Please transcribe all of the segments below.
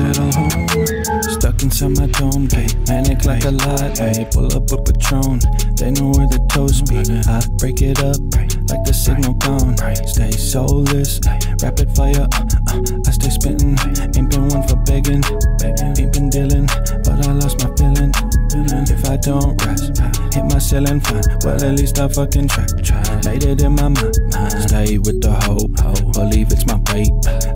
at home. Stuck inside my dome, gate, manic like a lot. Ayy, pull up a patron, they know where the toast be. I break it up like the signal gone. Stay soulless, rapid fire. Uh, uh, I stay spitting, ain't been one for begging, ain't been dealing, but I lost my feeling. If I don't rest, hit my ceiling fine. Well, at least I fucking try. Made it in my mind. Stay with the hope. Believe it's my fate.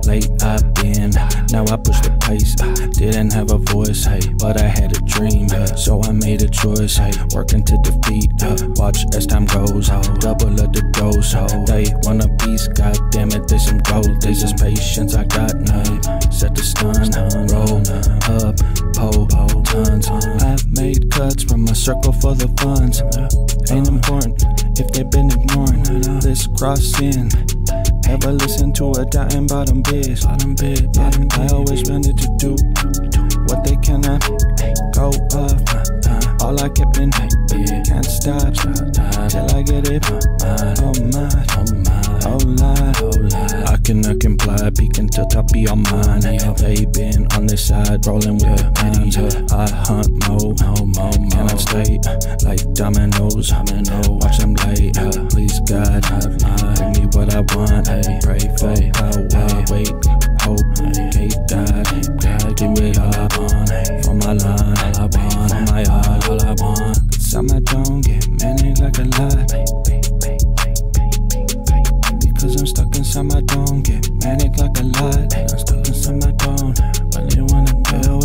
Late I've been. Now I push the pace. Didn't have a voice, hey, but I had a dream. So I made a choice, hey, working to defeat. Watch as time goes. Double of the dose. They want a piece. God damn it, there's some gold. This is patience. I got none. Set the stun. Roll up. Pole. Tons. I've made cuts from my circle for the funds. Ain't important if they've been ignoring this crossing. Never listen to a dying bottom bitch. Bottom bitch, bottom I always wanted to do what they cannot uh, go up. Uh-huh. All I kept in can't stop uh-huh. till I get it. Uh-huh. Oh my, oh my, oh lie. Oh I cannot comply, peeking till top of your mind. They been on this side, rolling with many. Uh, I hunt mo, mo, mo, Can I stay like dominoes? Watch them lay. Uh, please God, bring me what I want. Pray for power, wait, hope, hate God. God, give it all I want for my line, all I want, for my all, all I want. Inside my dome, get manic like a lot. Because I'm stuck inside my dome, get manic like a lot. I'm stuck inside my dome, they wanna, they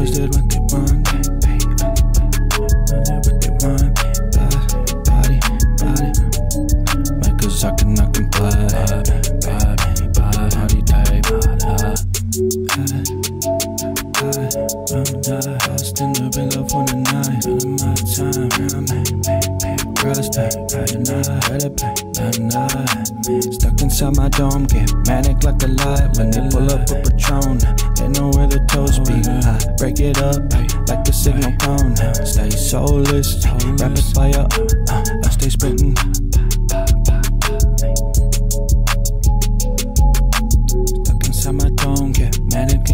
I'm not lost in the middle for the night. All my time, I'm cross tight. I'm not ready, I'm not stuck inside my dome. Get manic like a light when they pull up a patron. They know where the toes be. I break it up like the signal cone. Stay soulless,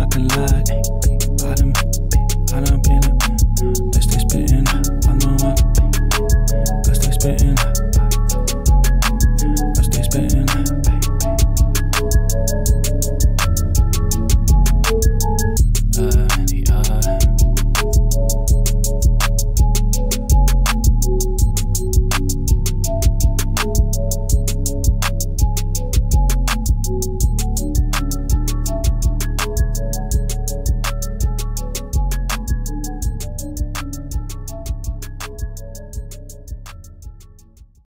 acting like I done, I done been it. Let's stay spittin', I know I. Let's stay spittin'.